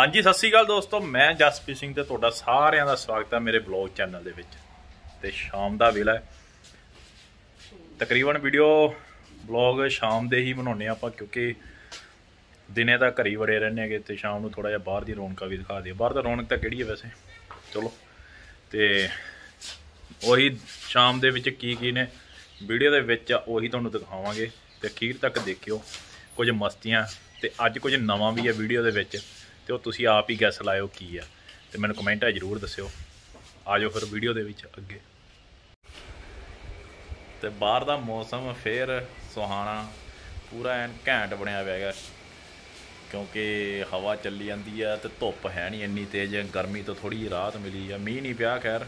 ਹਾਂਜੀ, ਸਤਿ ਸ਼੍ਰੀ ਅਕਾਲ ਦੋਸਤੋ। ਮੈਂ ਜਸਪ੍ਰੀਤ ਸਿੰਘ ਤੇ ਤੁਹਾਡਾ ਸਾਰਿਆਂ ਦਾ ਸਵਾਗਤ ਹੈ ਮੇਰੇ ਬਲੌਗ ਚੈਨਲ ਦੇ ਵਿੱਚ। ਤੇ ਸ਼ਾਮ ਦਾ ਵੇਲਾ ਹੈ। ਤਕਰੀਬਨ ਵੀਡੀਓ ਬਲੌਗ ਸ਼ਾਮ ਦੇ ਹੀ ਬਣਾਉਨੇ ਆਪਾਂ, ਕਿਉਂਕਿ ਦਿਨੇ ਤਾਂ ਘਰੀ ਵੜੇ ਰਹਿੰਦੇ ਹੈਗੇ ਤੇ ਸ਼ਾਮ ਨੂੰ ਥੋੜਾ ਜਿਹਾ ਬਾਹਰ ਦੀ ਰੌਣਕਾਂ ਵੀ ਦਿਖਾ ਦਈਏ। ਬਾਹਰ ਦਾ ਰੌਣਕ ਤਾਂ ਕਿਹੜੀ ਹੈ ਵੈਸੇ? ਚਲੋ। ਤੇ ਉਹੀ ਸ਼ਾਮ ਦੇ ਵਿੱਚ ਕੀ ਕੀ ਨੇ, ਵੀਡੀਓ ਦੇ ਵਿੱਚ ਉਹੀ ਤੁਹਾਨੂੰ ਦਿਖਾਵਾਂਗੇ। ਤੇ ਅਖੀਰ ਤੱਕ ਦੇਖਿਓ। ਕੁਝ ਮਸਤੀਆਂ ਤੇ ਅੱਜ ਕੁਝ ਨਵਾਂ ਵੀ ਹੈ ਵੀਡੀਓ ਦੇ ਵਿੱਚ। ਤੇ ਉਹ ਤੁਸੀਂ ਆਪ ਹੀ ਗੈਸ ਲਾਇਓ ਕੀ ਆ। ਤੇ ਮੈਨੂੰ ਕਮੈਂਟਾਂ ਜ਼ਰੂਰ ਦੱਸਿਓ। ਆਜੋ ਫਿਰ ਵੀਡੀਓ ਦੇ ਵਿੱਚ ਅੱਗੇ। ਤੇ ਬਾਹਰ ਦਾ ਮੌਸਮ ਫੇਰ ਸੁਹਾਣਾ, ਪੂਰਾ ਐਨ ਘੈਂਟ ਬਣਿਆ ਹੋਇਆ ਹੈਗਾ। ਕਿਉਂਕਿ ਹਵਾ ਚੱਲੀ ਜਾਂਦੀ ਆ ਤੇ ਧੁੱਪ ਹੈ ਨਹੀਂ ਇੰਨੀ ਤੇਜ਼, ਗਰਮੀ ਤੋਂ ਥੋੜੀ ਜਿਹੀ ਰਾਹਤ ਮਿਲੀ ਆ। ਮੀਂਹ ਨਹੀਂ ਪਿਆ, ਖੈਰ।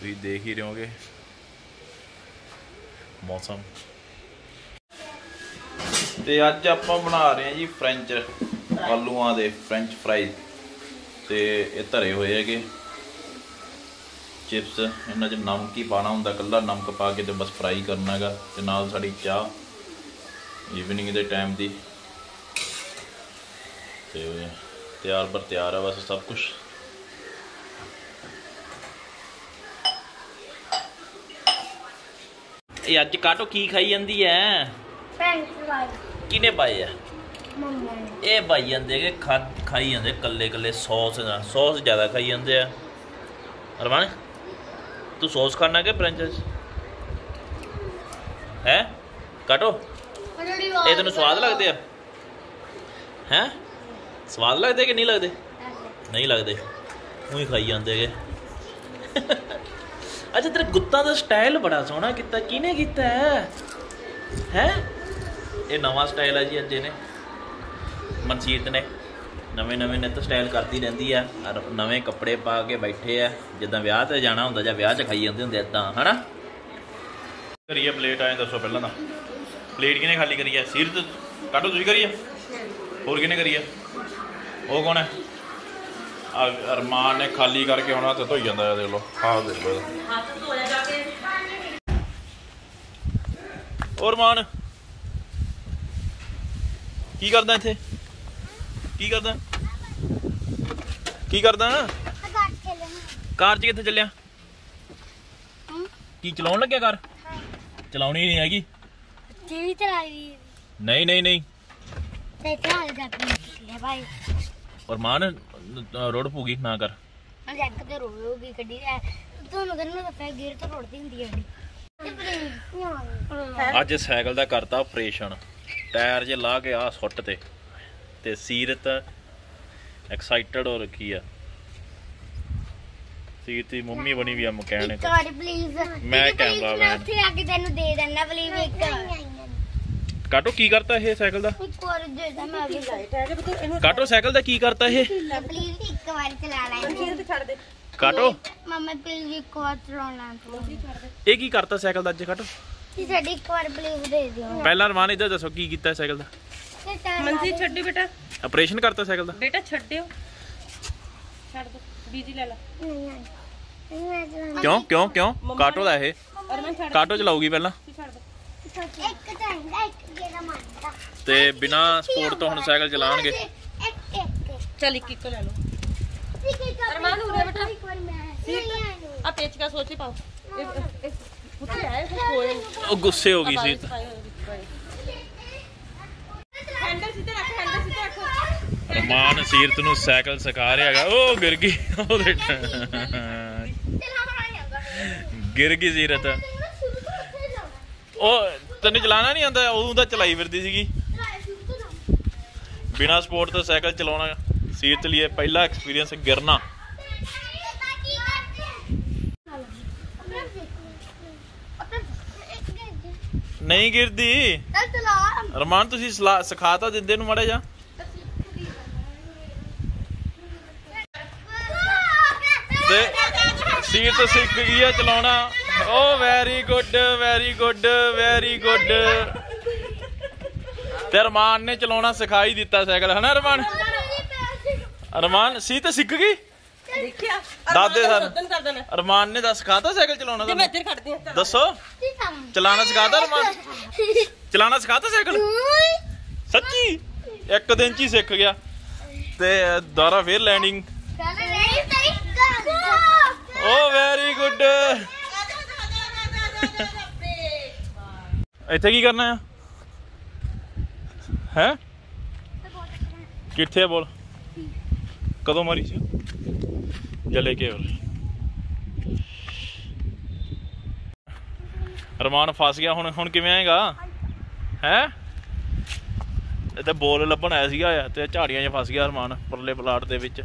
ਤੁਸੀਂ ਦੇਖ ਹੀ ਰਹੋਗੇ ਮੌਸਮ। ਤੇ ਅੱਜ ਆਪਾਂ ਬਣਾ ਰਹੇ ਹਾਂ ਜੀ ਫ੍ਰੈਂਚ ਆਲੂਆਂ ਦੇ ਫ੍ਰੈਂਚ ਫਰਾਈਜ਼ ਤੇ ਇਹ ਧਰੇ ਹੋਏ ਹੈਗੇ। ਚਿਪਸ ਇਹਨਾਂ 'ਚ ਨਮਕ ਹੀ ਪਾਣਾ ਹੁੰਦਾ ਕੱਲਾ ਨਮਕ ਪਾ ਕੇ ਤੇ ਬਸ ਫਰਾਈ ਕਰਨਾ ਹੈਗਾ ਤੇ ਨਾਲ ਸਾਡੀ ਚਾਹ ਈਵਨਿੰਗ ਦੇ ਟਾਈਮ ਦੀ। ਤੇ ਤਿਆਰ ਬਰ ਤਿਆਰ ਹੈ ਬਸ ਸਭ ਕੁਝ ਇਹ ਅੱਜ ਕਾਟੋ ਕੀ ਖਾਈ ਜਾਂਦੀ ਐ? ਫ੍ਰੈਂਚ ਫਰਾਈ ਕਿਨੇ ਪਾਏ ਆ ਇਹ ਪਾਈ ਜਾਂਦੇ ਕਿ ਖਾਈ ਜਾਂਦੇ ਕੱਲੇ ਕੱਲੇ ਸੌਸ ਨਾਲ। ਸੌਸ ਜ਼ਿਆਦਾ ਖਾਈ ਜਾਂਦੇ ਆ। ਅਰਮਾਨ ਤੂੰ ਸੌਸ ਖਾਣਾ ਕਿ ਫ੍ਰੈਂਚਸ ਹੈ? ਕਾਟੋ? ਇਹ ਤੈਨੂੰ ਸਵਾਦ ਲੱਗਦੇ ਆ? ਹੈ? ਸਵਾਦ ਲੱਗਦੇ ਕਿ ਨਹੀਂ ਲੱਗਦੇ? ਨਹੀਂ ਲੱਗਦੇ। ਉਹੀ ਖਾਈ ਜਾਂਦੇ ਹੈਗੇ। ਅੱਛਾ, ਤੇਰੇ ਗੁੱਤਾਂ ਦਾ ਸਟਾਈਲ ਬੜਾ ਸੋਹਣਾ ਕੀਤਾ। ਕਿਹਨੇ ਕੀਤਾ? ਹੈ? ਹੈ ਇਹ ਨਵਾਂ ਸਟਾਈਲ ਹੈ ਜੀ, ਅੱਜ ਇਹਨੇ। ਮਨਸੀਤ ਨੇ। ਨਵੇਂ ਨਵੇਂ ਨਿੱਤ ਸਟਾਈਲ ਕਰਦੀ ਰਹਿੰਦੀ ਆ ਨਵੇਂ ਕੱਪੜੇ ਪਾ ਕੇ ਬੈਠੇ ਆ। ਜਿੱਦਾਂ ਵਿਆਹ ਤੇ ਜਾਣਾ ਹੁੰਦਾ ਜਾਂ ਵਿਆਹ 'ਚ ਖਾਈ ਜਾਂਦੇ ਹੁੰਦੇ ਇਦਾਂ ਹਨਾ? ਕਰੀਏ ਪਲੇਟ ਆਏ ਦੱਸੋ ਪਹਿਲਾਂ ਤਾਂ। ਪਲੇਟ ਕਿਹਨੇ ਖਾਲੀ ਕਰੀ ਹੈ ਸੀਰਤ, ਕਾਟੋ, ਤੁਸੀਂ ਕਰੀ ਹੈ ਹੋਰ ਕਿਹਨੇ ਕਰੀ ਹੈ ਉਹ ਕੌਣ ਹੈ ਆ ਅਰਮਾਨ ਨੇ ਖਾਲੀ ਕਰਕੇ ਹੁਣ ਹੱਥ ਧੋਈ ਜਾਂਦਾ ਹੈ ਦੇਖ ਲਓ। ਆਹ ਦੇਖ ਲਓ ਹੱਥ ਧੋਇਆ ਜਾ ਕੇ ਹੋਰ ਮਾਨ, ਕੀ ਕਰਦਾ ਇੱਥੇ? ਕੀ ਕਰਦਾ? ਕੀ ਕਰਦਾ? ਕਾਰ 'ਚ ਕਿੱਥੇ ਚੱਲਿਆ? ਕੀ ਚਲਾਉਣ ਲੱਗਿਆ ਕਾਰ? ਚਲਾਉਣੀ ਨਹੀਂ ਹੈਗੀ। ਟੀਵੀ ਚਲਾਈ ਨਹੀਂ ਨਹੀਂ ਨਹੀਂ। ਤੇ ਚਲਾ ਜਾ ਲੈ ਭਾਈ। ਔਰ ਮਾਨ ਰੋਡ ਪੂਗੀ ਨਾ ਕਰ। ਮੈਂ ਜੱਗ ਤੇ ਰੋਵੇਗੀ ਗੱਡੀ ਐ ਤੁਹਾਨੂੰ ਕਹਿੰਦਾ ਤਾਂ ਫੇਰ ਗੇਰ ਤੋਂ ਰੋੜਦੀ ਹੁੰਦੀ ਹੈ ਗੱਡੀ। ਅੱਜ ਸਾਈਕਲ ਦਾ ਕਰਤਾ ਆਪਰੇਸ਼ਨ। ਟਾਇਰ ਜੇ ਲਾ ਕੇ ਆ ਸੁੱਟ ਤੇ। ਤੇ ਸੀਰਤ ਐਕਸਾਈਟਡ ਹੋ ਰੱਖੀ ਆ। ਸੀਰਤ ਦੀ ਮੰਮੀ ਬਣੀ ਵੀ ਆ ਮਕੈਨਿਕ ਇੱਕ ਵਾਰ ਪਲੀਜ਼ ਮੈਂ। ਉੱਥੇ ਆ ਕੇ ਤੈਨੂੰ ਦੇ ਦੇਣਾ ਪਲੀਜ਼ ਇੱਕ। ਕਾਟੋ ਕੀ ਕਰਤਾ ਇਹ ਸਾਈਕਲ ਦਾ? ਇੱਕ ਵਾਰ ਦੇ ਦੇ ਮੈਂ ਵੀ। ਲਾਈਟ ਹੈ ਜੇ ਬਤੇ ਇਹਨੂੰ ਕਾਟੋ ਸਾਈਕਲ ਦਾ ਕੀ ਕਰਤਾ ਇਹ? ਪਲੀਜ਼ ਇੱਕ ਵਾਰ ਚਲਾ ਲੈ। ਤੇ ਛੱਡ ਦੇ। ਕਾਟੋ। ਮਮਾ ਪਲੀਜ਼ ਇੱਕ ਵਾਰ ਚਲਾਉਣਾ। ਇਹ ਕੀ ਕਰਤਾ ਸਾਈਕਲ ਦਾ ਅੱਜ ਕਾਟੋ? ਜੀ ਸਾਡੀ ਇੱਕ ਵਾਰ ਪਲੀਜ਼ ਦੇ ਦਿਓ। ਪਹਿਲਾਂ ਰਮਾਨ ਇੱਧਰ ਦੱਸੋ ਕੀ ਕੀਤਾ ਸਾਈਕਲ ਦਾ? ਮਨਸੀ ਛੱਡੀ ਬੇਟਾ। ਆਪਰੇਸ਼ਨ ਕਰਤਾ ਸਾਈਕਲ ਦਾ? ਬੇਟਾ ਛੱਡਿਓ ਛੱਡ ਦੋ ਬੀਜੀ ਲੈ ਲਾ। ਕਿਉਂ ਕਿਉਂ ਕਿਉਂ? ਕਾਟੋ ਦਾ ਇਹ। ਕਾਟੋ ਚਲਾਉਗੀ ਪਹਿਲਾਂ। ਦੇ, ਛੱਡ ਦੇ ਇੱਕ ਚਾਹੀਦਾ ਇੱਕ ਜਿਹੜਾ ਮੰਨਦਾ। ਤੇ ਬਿਨਾ ਸਪੋਰਟ ਤੋਂ ਹੁਣ ਸਾਈਕਲ ਇੱਕ ਚੱਲ ਇੱਕ ਇੱਕ ਲੈ ਲਓ। ਅਰਮਾਨ ਉਰੇ ਬੇਟਾ। ਇੱਕ ਵਾਰ ਮੈਂ ਆ ਪੇਚ ਕਾ ਸੋਚੀ ਪਾਓ। ਇਹ ਉੱਥੇ ਆਏ ਫਿਰ ਕੋਏ ਉਹ ਗੁੱਸੇ ਹੋ ਗਈ ਸੀ ਹੈਂਡਲ ਸਿੱਧੇ ਰੱਖ ਹੈਂਡਲ ਸਿੱਧੇ ਰੱਖ। ਰਮਾਨ ਸੀਰਤ ਨੂੰ ਸਾਈਕਲ ਸਿਖਾ ਰਿਹਾ ਹੈਗਾ। ਉਹ ਗਿਰ ਗਈ। ਉਹਦੇ ਗਿਰ ਗਈ ਸੀਰਤ। ਉਹ ਤੈਨੂੰ ਚਲਾਉਣਾ ਨਹੀਂ ਆਉਂਦਾ? ਉਦੋਂ ਤਾਂ ਚਲਾਈ ਫਿਰਦੀ ਸੀਗੀ। ਬਿਨਾ ਸਪੋਰਟ ਤੋਂ ਸਾਈਕਲ ਚਲਾਉਣਾ ਸੀਰਤ ਲਈ ਪਹਿਲਾ ਐਕਸਪੀਰੀਅੰਸ ਗਿਰਨਾ। ਨਹੀਂ ਗਿਰਦੀ। ਰਮਾਨ ਤੁਸੀਂ ਸਲਾ- ਸਿਖਾ ਤਾਂ ਦਿੰਦੇ ਨੂੰ ਮੜਾ ਜਾ ਤੇ ਸੀਟ ਸਿੱਖ ਗਈ ਆ ਚਲਾਉਣਾ। ਓ very good very good very good ਤੇ ਰਮਾਨ ਨੇ ਚਲਾਉਣਾ ਸਿਖਾਈ ਦਿੱਤਾ ਸਾਈਕਲ ਹਨਾ ਰਮਾਨ? ਰਮਾਨ ਸੀ ਤੇ ਸਿੱਖ ਗਈ? ਦੇਖਿਆ ਦਾਦੇ ਸਰ। ਉਦੋਂ ਕਰ ਦੇਣਾ। ਅਰਮਾਨ ਨੇ ਦੱਸ ਸਿਖਾਤਾ ਸਾਈਕਲ ਚਲਾਉਣਾ ਤੇ ਮੈਂ ਤੁਹਾਨੂੰ? ਇੱਧਰ ਖੜਦੀ ਹਾਂ ਦੱਸੋ। ਚਲਾਉਣਾ ਸਿਖਾਤਾ ਅਰਮਾਨ ਚਲਾਉਣਾ ਸਿਖਾਤਾ ਸਾਈਕਲ? ਸੱਚੀ? ਇੱਕ ਦਿਨ ਚ ਹੀ ਸਿੱਖ ਗਿਆ। ਤੇ ਦੁਬਾਰਾ ਫੇਰ ਲੈਂਡਿੰਗ ਓ ਵੈਰੀ ਗੁੱਡ ਇੱਥੇ ਕੀ ਕਰਨਾ ਆ? ਹੈ? ਕਿੱਥੇ ਬੋਲ? ਕਦੋਂ ਮਾਰੀ ਸੀ? ਜਲੇ ਕੇ ਹੋਰ ਰਮਾਨ ਫਸ ਗਿਆ ਹੁਣ ਹੁਣ ਕਿਵੇਂ ਆਏਗਾ? ਹੈ? ਇਹ ਬੋਲ ਲੱਭਣ ਆਇਆ ਸੀਗਾ ਤੇ ਝਾੜੀਆਂ 'ਚ ਫਸ ਗਿਆ ਰਮਾਨ ਪਰਲੇ ਪਲਾਟ ਦੇ ਵਿੱਚ।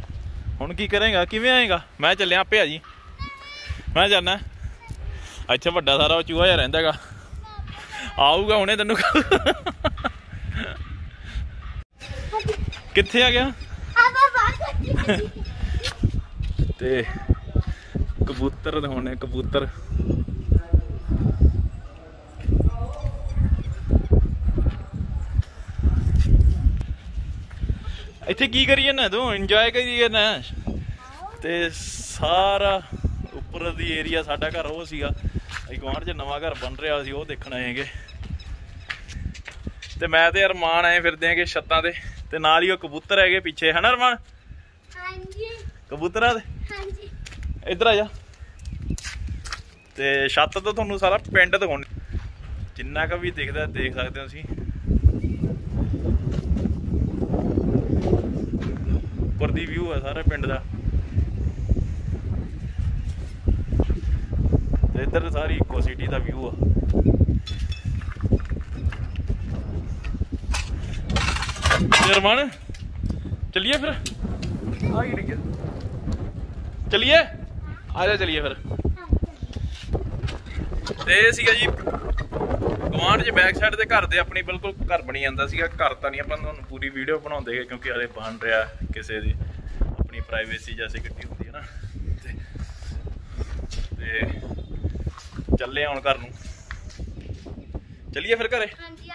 ਹੁਣ ਕੀ ਕਰੇਗਾ? ਕਿਵੇਂ ਆਏਗਾ? ਮੈਂ ਚੱਲਿਆ ਆਪੇ ਆ ਜੀ। ਮੈਂ ਜਾਣਾ ਇੱਥੇ ਵੱਡਾ ਸਾਰਾ ਉਹ ਚੂਹਾ ਜਿਹਾ ਰਹਿੰਦਾ ਹੈਗਾ। ਆਊਗਾ ਹੁਣੇ ਤੈਨੂੰ ਕਿੱਥੇ ਆ ਗਿਆ? ਤੇ ਕਬੂਤਰ ਦਿਖਾਉਣੇ ਕਬੂਤਰ। ਇੱਥੇ ਕੀ ਕਰੀ ਜਾਂਦਾ? ਤੂੰ ਇੰਜੋਏ ਕਰੀ ਜਾਂਦਾ? ਤੇ ਸਾਰਾ ਉੱਪਰ ਦੀ ਏਰੀਆ ਸਾਡਾ ਘਰ ਉਹ ਸੀਗਾ। ਇੱਕ ਗਵਾਂਢ 'ਚ ਨਵਾਂ ਘਰ ਬਣ ਰਿਹਾ ਸੀ ਉਹ ਦੇਖਣ ਆਏਗੇ ਤੇ ਮੈਂ ਤੇ ਅਰਮਾਨ ਆਏ ਫਿਰਦੇ ਆਂਗੇ ਛੱਤਾਂ ਤੇ ਤੇ ਨਾਲ ਹੀ ਉਹ ਕਬੂਤਰ ਹੈਗੇ ਪਿੱਛੇ। ਹਨਾ ਅਰਮਾਨ? ਹਾਂਜੀ। ਕਬੂਤਰਾਂ ਦੇ? ਹਾਂਜੀ। ਇੱਧਰ ਆ ਜਾ। ਤੇ ਛੱਤ ਤੋਂ ਤੁਹਾਨੂੰ ਸਾਰਾ ਪਿੰਡ ਦਿਖਾਉਣ ਜਿੰਨਾ ਕੁ ਵੀ ਦਿਖਦਾ ਦੇਖ ਸਕਦੇ ਹੋ ਤੁਸੀਂ। ਉੱਪਰ ਦੀ ਵਿਊ ਹੈ ਸਾਰੇ ਪਿੰਡ ਦਾ। ਤੇ ਇੱਧਰ ਸਾਰੀ ਇੱਕੋ ਸਿਟੀ ਦਾ ਵਿਊ ਆ। ਜਰਮਨ ਚਲਿਏ ਫਿਰ? ਆ ਕੀ ਡਿੱਗਿਆ? ਚਲਿਏ? ਆ ਜਾ ਚਲਿਏ ਫਿਰ। ਤੇ ਇਹ ਸੀਗਾ ਜੀ ਗਵਾਂਢ ਚ ਬੈਕ ਸਾਈਡ ਤੇ ਘਰ ਦੇ ਆਪਣੀ ਬਿਲਕੁਲ ਘਰ ਬਣੀ ਜਾਂਦਾ ਸੀਗਾ, ਘਰ ਤਾਂ ਨਹੀਂ, ਆਪਾਂ ਤੁਹਾਨੂੰ ਪੂਰੀ ਵੀਡੀਓ ਬਣਾਉਂਦੇ ਗੇ ਕਿਉਂਕਿ ਹਲੇ ਬਣ ਰਿਹਾ ਕਿਸੇ ਦੀ ਆਪਣੀ ਪ੍ਰਾਈਵੇਸੀ ਜੈਸੀ ਗੱਡੀ ਹੁੰਦੀ ਹੈ ਨਾ। ਤੇ ਚੱਲੇ ਆਉਣ ਘਰ ਨੂੰ। ਚੱਲੀਏ ਫਿਰ ਘਰੇ? ਹਾਂਜੀ